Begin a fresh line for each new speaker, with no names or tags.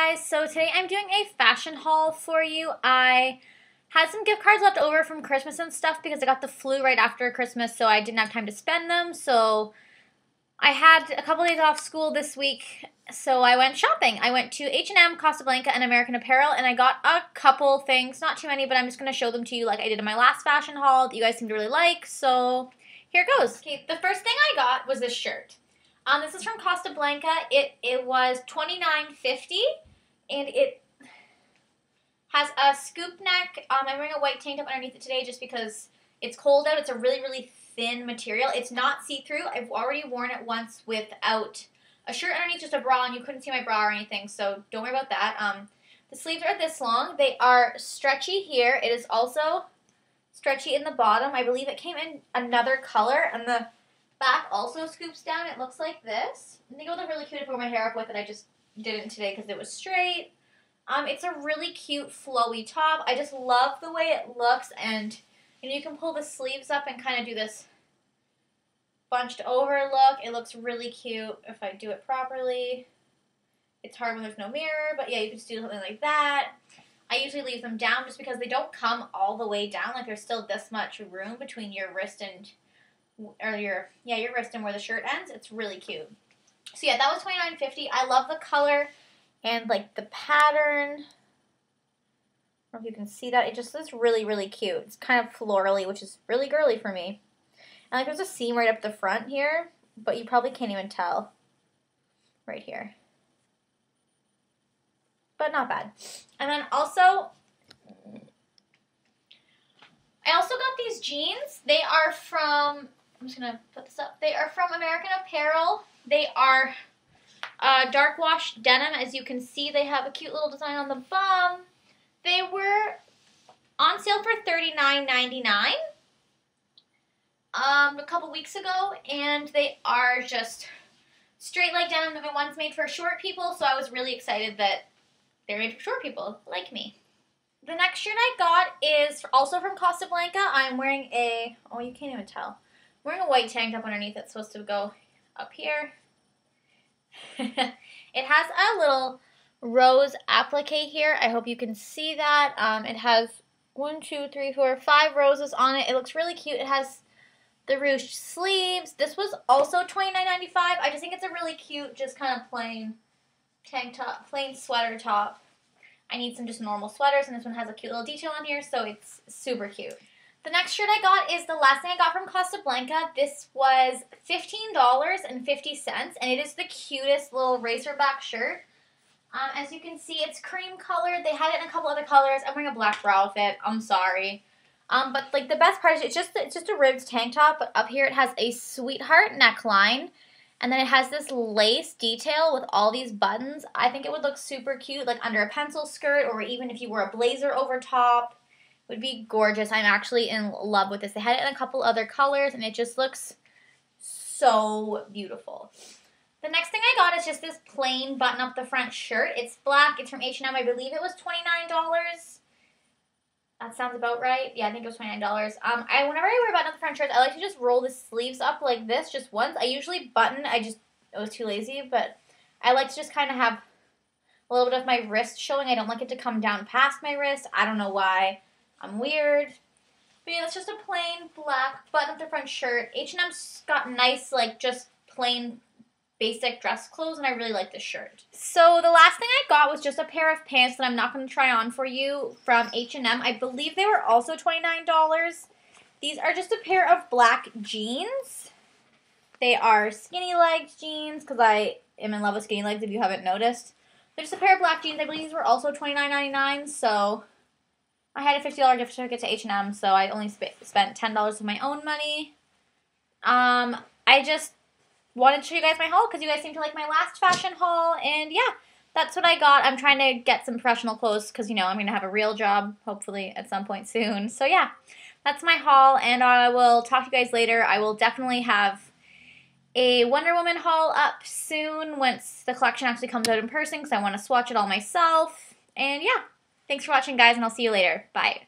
guys, so today I'm doing a fashion haul for you. I had some gift cards left over from Christmas and stuff because I got the flu right after Christmas, so I didn't have time to spend them. So I had a couple days off school this week, so I went shopping. I went to H&M, Costa Blanca, and American Apparel, and I got a couple things, not too many, but I'm just going to show them to you like I did in my last fashion haul that you guys seem to really like. So here it goes. Okay, the first thing I got was this shirt. Um, this is from Costa Blanca. It it was twenty nine fifty, and it has a scoop neck. Um, I'm wearing a white tank top underneath it today just because it's cold out. It's a really really thin material. It's not see through. I've already worn it once without a shirt underneath, just a bra, and you couldn't see my bra or anything. So don't worry about that. Um, the sleeves are this long. They are stretchy here. It is also stretchy in the bottom. I believe it came in another color, and the back also scoops down. It looks like this. I think it would look really cute if I wore my hair up with it. I just didn't today because it was straight. Um, it's a really cute flowy top. I just love the way it looks and you, know, you can pull the sleeves up and kind of do this bunched over look. It looks really cute if I do it properly. It's hard when there's no mirror, but yeah, you can just do something like that. I usually leave them down just because they don't come all the way down. Like there's still this much room between your wrist and or your yeah your wrist and where the shirt ends. It's really cute. So yeah, that was twenty nine fifty. I love the color and like the pattern. I don't know if you can see that. It just is really really cute. It's kind of florally, which is really girly for me. And like there's a seam right up the front here, but you probably can't even tell right here. But not bad. And then also I also got these jeans. They are from I'm just gonna put this up. They are from American Apparel. They are uh, dark wash denim. As you can see, they have a cute little design on the bum. They were on sale for $39.99 um, a couple weeks ago, and they are just straight leg denim. The ones made for short people, so I was really excited that they're made for short people like me. The next shirt I got is also from Costa Blanca. I'm wearing a, oh, you can't even tell I'm wearing a white tank top underneath. It's supposed to go up here. it has a little rose applique here. I hope you can see that. Um, it has one, two, three, four, five roses on it. It looks really cute. It has the ruched sleeves. This was also $29.95. I just think it's a really cute, just kind of plain tank top, plain sweater top. I need some just normal sweaters, and this one has a cute little detail on here, so it's super cute. The next shirt I got is the last thing I got from Costa Blanca. This was $15.50, and it is the cutest little racerback shirt. Um, as you can see, it's cream colored. They had it in a couple other colors. I'm wearing a black bra outfit. I'm sorry. Um, but like the best part is it's just it's just a ribbed tank top, but up here it has a sweetheart neckline, and then it has this lace detail with all these buttons. I think it would look super cute, like under a pencil skirt, or even if you wore a blazer over top would be gorgeous. I'm actually in love with this. They had it in a couple other colors, and it just looks so beautiful. The next thing I got is just this plain button up the front shirt. It's black. It's from H&M. I believe it was $29. That sounds about right. Yeah, I think it was $29. Um, I Whenever I wear button up the front shirts, I like to just roll the sleeves up like this just once. I usually button. I just I was too lazy, but I like to just kind of have a little bit of my wrist showing. I don't like it to come down past my wrist. I don't know why. I'm weird. But yeah, it's just a plain black button up the front shirt. H&M's got nice, like, just plain basic dress clothes, and I really like this shirt. So the last thing I got was just a pair of pants that I'm not going to try on for you from H&M. I believe they were also $29. These are just a pair of black jeans. They are skinny legs jeans, because I am in love with skinny legs if you haven't noticed. They're just a pair of black jeans. I believe these were also $29.99, so I had a $50 gift certificate to H&M, so I only sp spent $10 of my own money. Um, I just wanted to show you guys my haul because you guys seem to like my last fashion haul, and yeah, that's what I got. I'm trying to get some professional clothes because, you know, I'm going to have a real job, hopefully, at some point soon. So yeah, that's my haul, and I will talk to you guys later. I will definitely have a Wonder Woman haul up soon once the collection actually comes out in person because I want to swatch it all myself. And yeah, Thanks for watching, guys, and I'll see you later. Bye.